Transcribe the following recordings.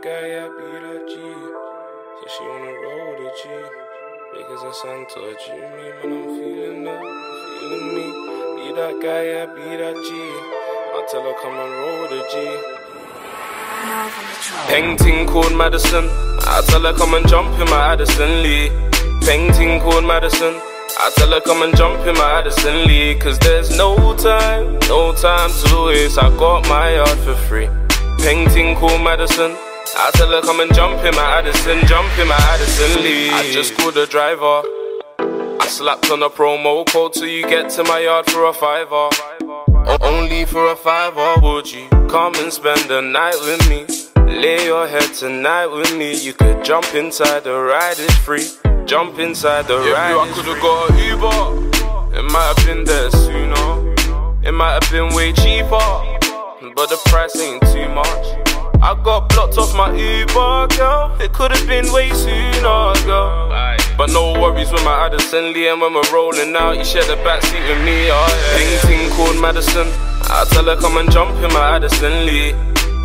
guy, that G. So she wanna roll. Because I G, me, I'm feeling that, feeling me. Be that guy, that G. I tell her, come and roll the G. Peng ting called Maddison. I tell her, come and jump in my Addison Lee. Peng ting called Maddison. I tell her, come and jump in my Addison Lee. Cause there's no time, no time to waste. I got my yard for free. Peng ting called Maddison. I tell her, come and jump in my Addison, jump in my Addison Lee. I just called the driver. I slapped on a promo code till you get to my yard for a fiver. Only for a fiver, would you come and spend the night with me? Lay your head tonight with me. You could jump inside, the ride is free. Jump inside, the Yeah, ride I could've got an Uber. It might have been there sooner. It might have been way cheaper, but the price ain't too much. I got blocked off my Uber, girl. It could have been way sooner, girl. But no worries with my Addison Lee, and when we're rolling out, you share the backseat with me. Oh, yeah. Peng ting called Maddison. I tell her come and jump in my Addison Lee.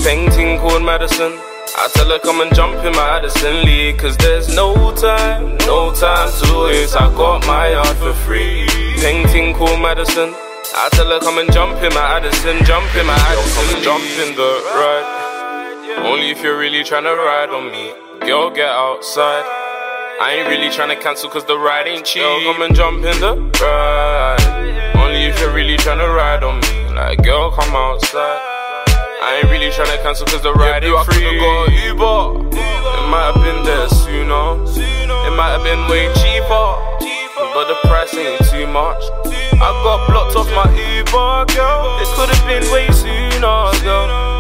Peng ting called Maddison. I tell her come and jump in my Addison Lee. Cause there's no time, no time to waste. I got my yard for free. Peng ting called Maddison. I tell her come and jump in my Addison, jump in my Addison, jump in the ride. Only if you're really tryna ride on me. Girl, get outside. I ain't really tryna cancel cause the ride ain't cheap. Girl, come and jump in the ride. Only if you're really tryna ride on me. Like, girl, come outside. I ain't really tryna cancel cause the ride Yeah, I ain't free. could've got Uber. It might have been there sooner. It might have been way cheaper. But the price ain't too much. I got blocked off my Uber, girl. It could have been way sooner, girl.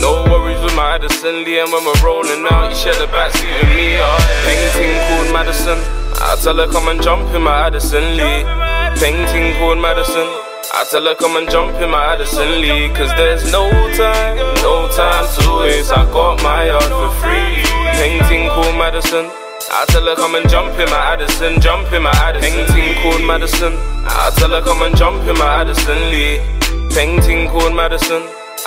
No worries with my Addison Lee, and when we're rolling out, you share the backseat with me. Yeah. Peng ting called Maddison. I tell her come and jump in my Addison Lee. Peng ting called Maddison. I tell her come and jump in my Addison Lee. Cause there's no time, no time to waste. I got my yard for free. Peng ting called Maddison. I tell her come and jump in my Addison, jump in my Addison. Peng ting called Maddison. I tell her come and jump in my Addison Lee. Peng ting called Maddison.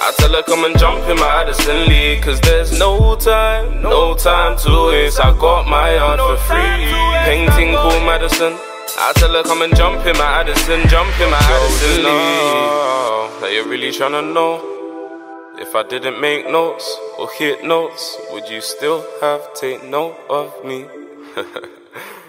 I tell her come and jump in my Addison Lee. Cause there's no time, no time to waste. I got my yard for free. Peng ting called Maddison. I tell her come and jump in my Addison, jump in my Addison Lee. That you're really tryna know. If I didn't make notes or hit notes, would you still have take note of me?